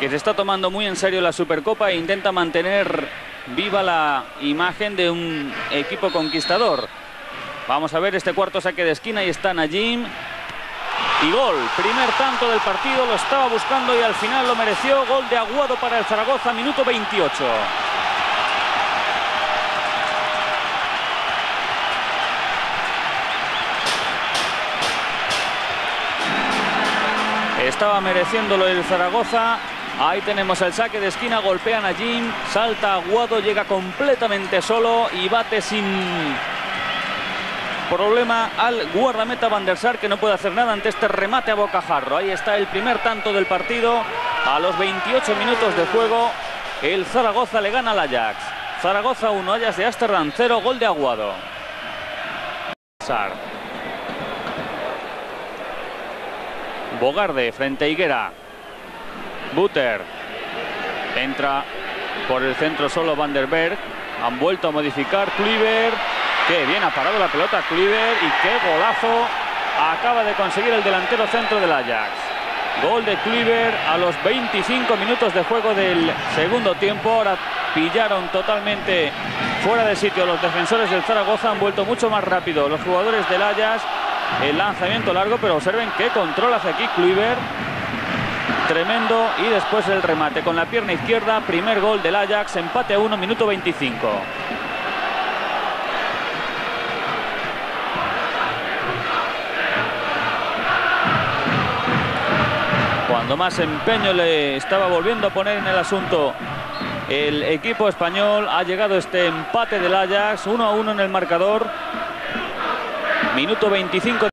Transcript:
que se está tomando muy en serio la Supercopa e intenta mantener viva la imagen de un equipo conquistador. Vamos a ver este cuarto saque de esquina y está Najim. Y gol, primer tanto del partido, lo estaba buscando y al final lo mereció. Gol de Aguado para el Zaragoza, minuto 28. Estaba mereciéndolo el Zaragoza. Ahí tenemos el saque de esquina, golpea Najim, salta Aguado, llega completamente solo y bate sin problema al guardameta Van der Sar que no puede hacer nada ante este remate a bocajarro. Ahí está el primer tanto del partido. A los 28 minutos de juego, el Zaragoza le gana al Ajax. Zaragoza 1, Ajax de Amsterdam 0, gol de Aguado. Sar. Bogarde frente a Higuera. Buter. Entra por el centro solo Van der Berg. Han vuelto a modificar. Kluivert. Qué bien ha parado la pelota Kluivert y qué golazo acaba de conseguir el delantero centro del Ajax. Gol de Kluivert a los 25 minutos de juego del segundo tiempo. Ahora pillaron totalmente fuera de sitio los defensores del Zaragoza. Han vuelto mucho más rápido los jugadores del Ajax. El lanzamiento largo, pero observen qué control hace aquí Kluivert. Tremendo. Y después el remate con la pierna izquierda. Primer gol del Ajax. Empate a 1, minuto 25. Cuando más empeño le estaba volviendo a poner en el asunto el equipo español, ha llegado este empate del Ajax, 1 a 1 en el marcador. Minuto 25.